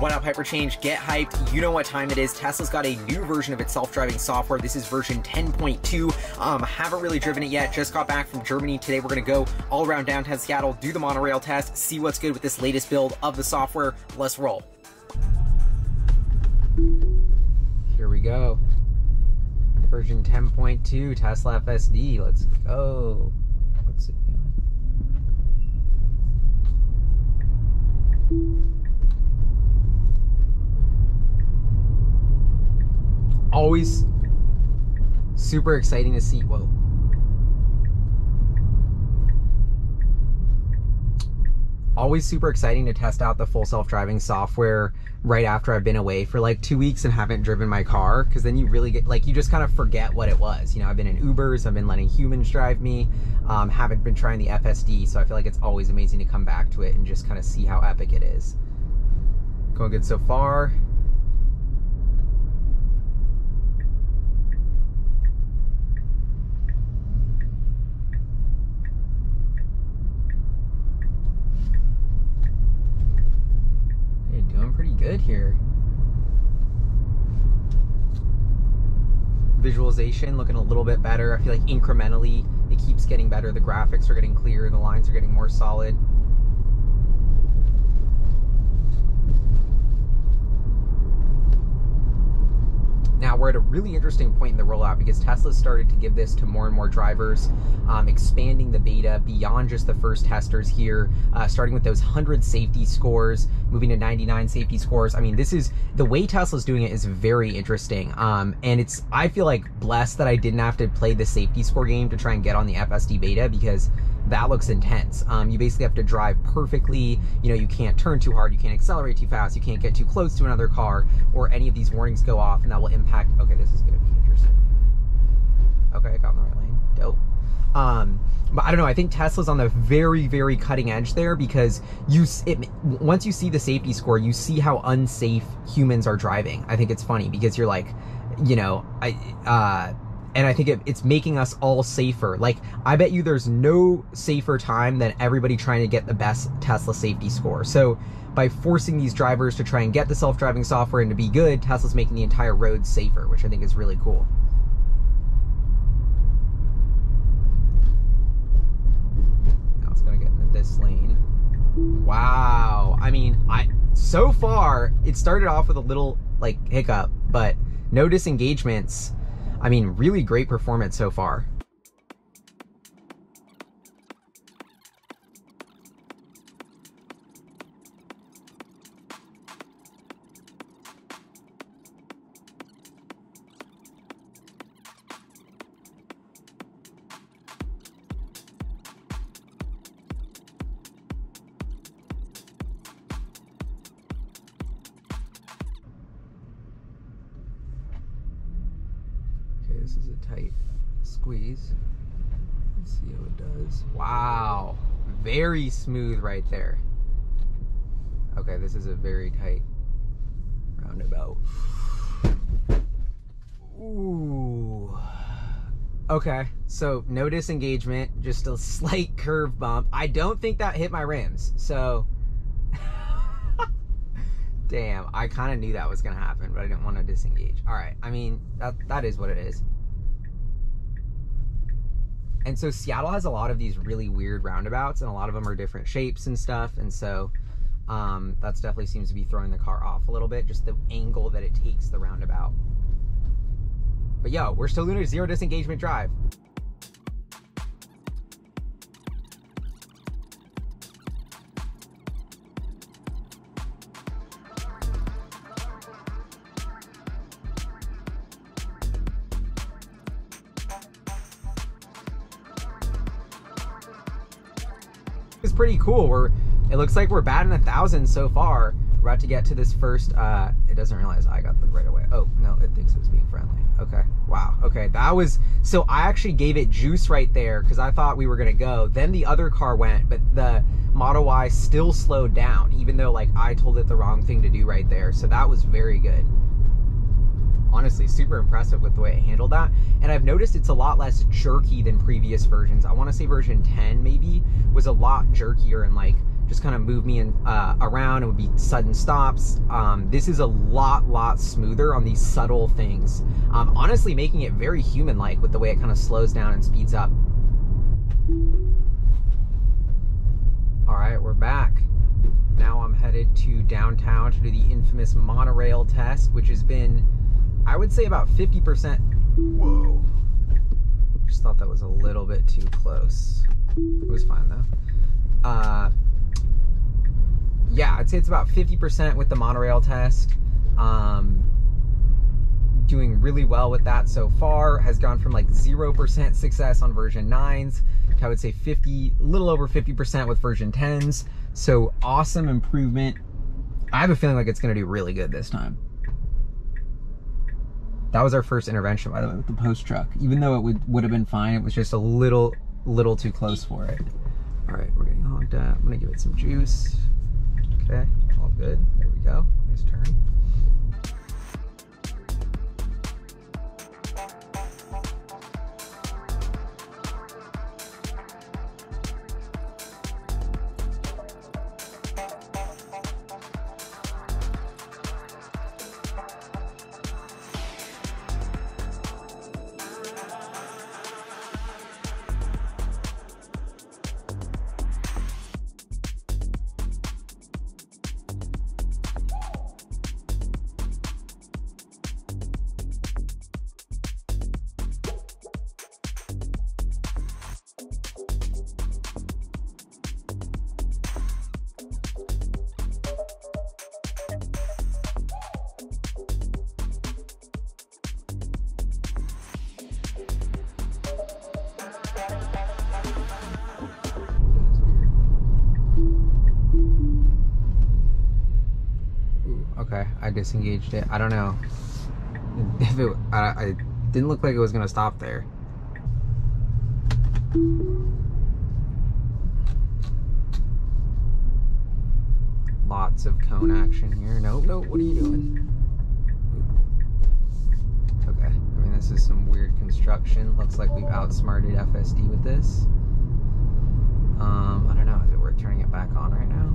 What up, Hyperchange? Get hyped. You know what time it is. Tesla's got a new version of its self-driving software. This is version 10.2. Um, haven't really driven it yet. Just got back from Germany. Today we're going to go all around downtown Seattle, do the monorail test, see what's good with this latest build of the software. Let's roll. Here we go. Version 10.2 Tesla FSD. Let's go. What's it doing? Always super exciting to see. Whoa. Always super exciting to test out the full self-driving software right after I've been away for like two weeks and haven't driven my car because then you really get like you just kind of forget what it was. You know, I've been in Ubers, I've been letting humans drive me, um, haven't been trying the FSD, so I feel like it's always amazing to come back to it and just kind of see how epic it is. Going good so far. Good here. Visualization looking a little bit better. I feel like incrementally it keeps getting better. The graphics are getting clearer, the lines are getting more solid. Now we're at a really interesting point in the rollout because Tesla started to give this to more and more drivers, um, expanding the beta beyond just the first testers here, uh, starting with those 100 safety scores, moving to 99 safety scores. I mean, this is the way Tesla's doing it is very interesting. Um, and it's, I feel like blessed that I didn't have to play the safety score game to try and get on the FSD beta because that looks intense. Um, you basically have to drive perfectly. You know, you can't turn too hard, you can't accelerate too fast, you can't get too close to another car, or any of these warnings go off, and that will impact. Okay, this is going to be interesting. Okay, I got in the right lane. Dope. Um, but I don't know. I think Tesla's on the very, very cutting edge there because you, it, once you see the safety score, you see how unsafe humans are driving. I think it's funny because you're like, you know, I, uh, and I think it, it's making us all safer. Like, I bet you there's no safer time than everybody trying to get the best Tesla safety score. So, by forcing these drivers to try and get the self driving software and to be good, Tesla's making the entire road safer, which I think is really cool. Now it's gonna get into this lane. Wow. I mean, I so far it started off with a little like hiccup, but no disengagements I mean, really great performance so far. Tight squeeze. Let's see how it does. Wow, very smooth right there. Okay, this is a very tight roundabout. Ooh. Okay, so no disengagement, just a slight curve bump. I don't think that hit my rims, so damn, I kind of knew that was gonna happen, but I didn't want to disengage. All right, I mean that that is what it is. And so Seattle has a lot of these really weird roundabouts, and a lot of them are different shapes and stuff. And so um, that's definitely seems to be throwing the car off a little bit, just the angle that it takes the roundabout. But yo, we're still doing a zero disengagement drive. Is pretty cool. We're it looks like we're batting a thousand so far. We're about to get to this first. Uh, it doesn't realize I got the right away. Oh no, it thinks it was being friendly. Okay, wow. Okay, that was so. I actually gave it juice right there because I thought we were gonna go. Then the other car went, but the Model Y still slowed down, even though like I told it the wrong thing to do right there. So that was very good honestly super impressive with the way it handled that. And I've noticed it's a lot less jerky than previous versions. I want to say version 10 maybe was a lot jerkier and like just kind of move me in, uh, around. It would be sudden stops. Um, this is a lot, lot smoother on these subtle things. Um, honestly, making it very human-like with the way it kind of slows down and speeds up. All right, we're back. Now I'm headed to downtown to do the infamous monorail test, which has been, I would say, about 50%. Whoa. Just thought that was a little bit too close. It was fine though. Uh, yeah, I'd say it's about 50% with the monorail test. Um, doing really well with that so far. Has gone from like 0% success on version 9s to I would say 50, a little over 50% with version 10s. So awesome improvement. I have a feeling like it's going to do really good this time. That was our first intervention, by the way, with the post truck. Even though it would, would have been fine, it was just a little, little too close for it. All right, we're getting honked at. I'm gonna give it some juice. Okay, all good. There we go. Nice turn. Okay, I disengaged it. I don't know if it. I, I didn't look like it was gonna stop there. Lots of cone action here. Nope, nope. What are you doing? Okay. I mean, this is some weird construction. Looks like we've outsmarted FSD with this. Um, I don't know. Is it worth turning it back on right now?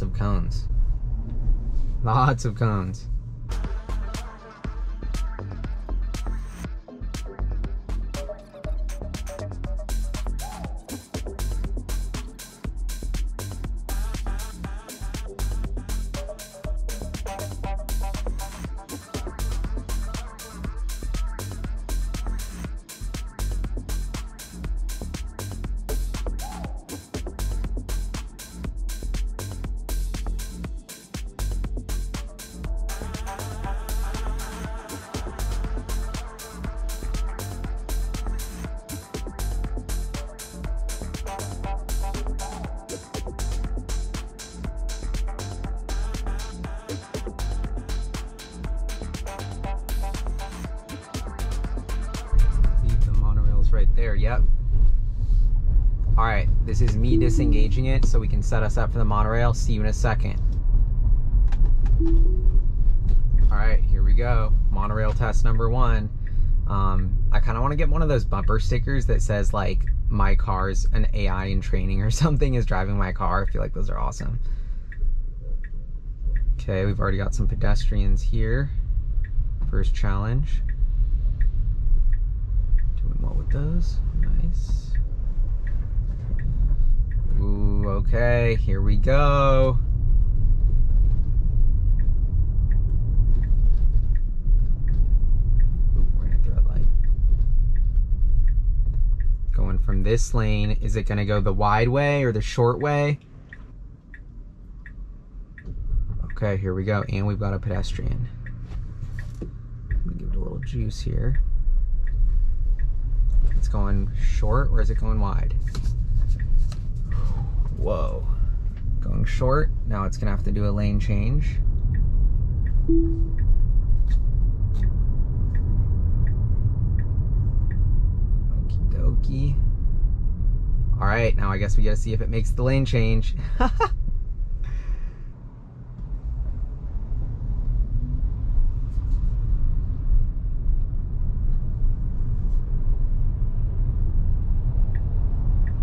Lots of cones. Lots of cones. Is me disengaging it so we can set us up for the monorail. See you in a second. All right, here we go. Monorail test number one. Um, I kind of want to get one of those bumper stickers that says like my car's an AI in training or something is driving my car. I feel like those are awesome. Okay, we've already got some pedestrians here. First challenge. Doing well with those. Nice. Ooh, okay, here we go. We're red light. Going from this lane, is it gonna go the wide way or the short way? Okay, here we go. And we've got a pedestrian. Let me give it a little juice here. It's going short or is it going wide? Whoa. Going short. Now it's going to have to do a lane change. Okie dokie. All right, now I guess we got to see if it makes the lane change.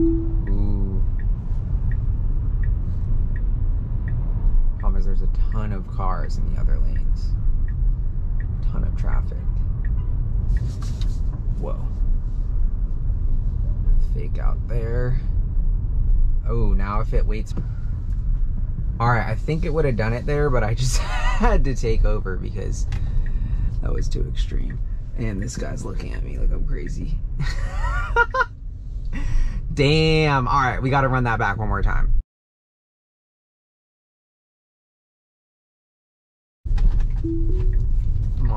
Ooh. Cars in the other lanes. A Ton of traffic. Whoa. Fake out there. Oh, now if it waits. All right, I think it would have done it there, but I just had to take over because that was too extreme. And this guy's looking at me like I'm crazy. Damn. All right, we got to run that back one more time.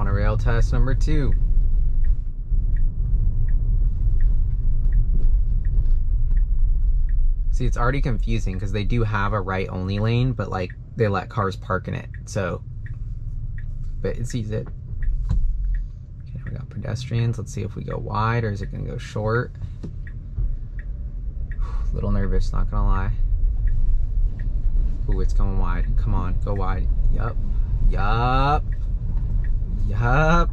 Monorail test number two. See, it's already confusing because they do have a right only lane, but like they let cars park in it. So, but it sees it. Okay, we got pedestrians. Let's see if we go wide or is it going to go short. A little nervous, not gonna lie. Ooh, it's going wide. Come on, go wide. Yup. Yup. Yup.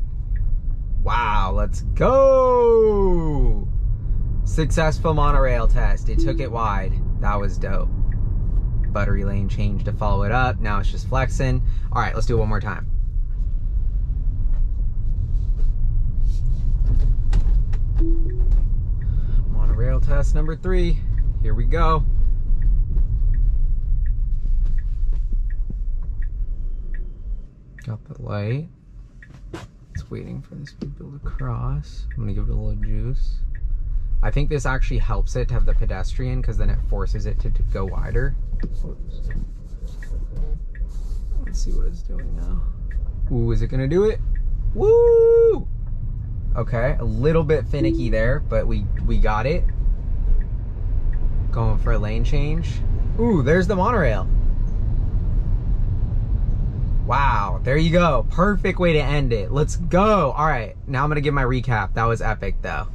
Wow, let's go! Successful monorail test. It took it wide. That was dope. Buttery lane change to follow it up. Now it's just flexing. All right, let's do it one more time. Monorail test number three. Here we go. Got the light. Waiting for this people to cross. I'm gonna give it a little juice. I think this actually helps it to have the pedestrian because then it forces it to, to go wider. Oops. Let's see what it's doing now. Ooh, is it gonna do it? Woo! Okay, a little bit finicky there, but we we got it. Going for a lane change. Ooh, there's the monorail. Wow, there you go. Perfect way to end it. Let's go. All right, now I'm gonna give my recap. That was epic though.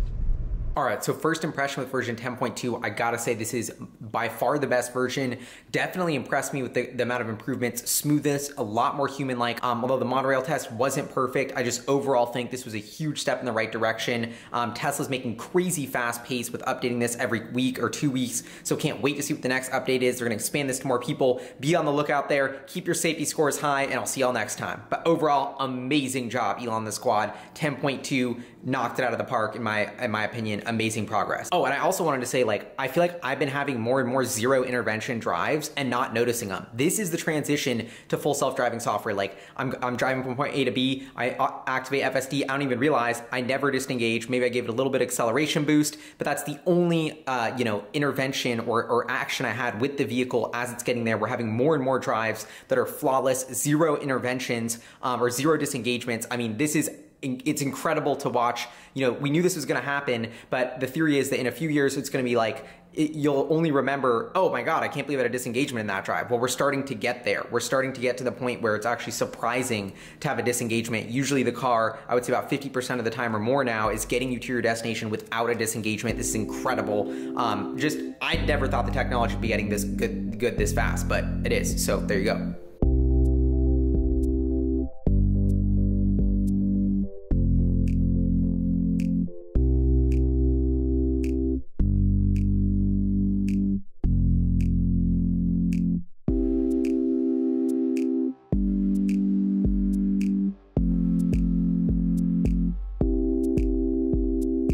All right, so first impression with version 10.2, I gotta say this is by far the best version. Definitely impressed me with the, the amount of improvements, smoothness, a lot more human-like. Um, although the monorail test wasn't perfect, I just overall think this was a huge step in the right direction. Um, Tesla's making crazy fast pace with updating this every week or two weeks, so can't wait to see what the next update is. They're gonna expand this to more people. Be on the lookout there, keep your safety scores high, and I'll see y'all next time. But overall, amazing job, Elon the squad. 10.2 knocked it out of the park in my in my opinion amazing progress. Oh, and I also wanted to say, like, I feel like I've been having more and more zero intervention drives and not noticing them. This is the transition to full self-driving software. Like, I'm, I'm driving from point A to B, I activate FSD, I don't even realize I never disengage. Maybe I gave it a little bit of acceleration boost, but that's the only, uh, you know, intervention or, or action I had with the vehicle as it's getting there. We're having more and more drives that are flawless, zero interventions um, or zero disengagements. I mean, this is it's incredible to watch. You know, we knew this was going to happen, but the theory is that in a few years it's going to be like it, you'll only remember, oh my god, I can't believe I had a disengagement in that drive. Well, we're starting to get there. We're starting to get to the point where it's actually surprising to have a disengagement. Usually, the car, I would say about 50% of the time or more now, is getting you to your destination without a disengagement. This is incredible. Um, just, I never thought the technology would be getting this good, good this fast, but it is. So there you go.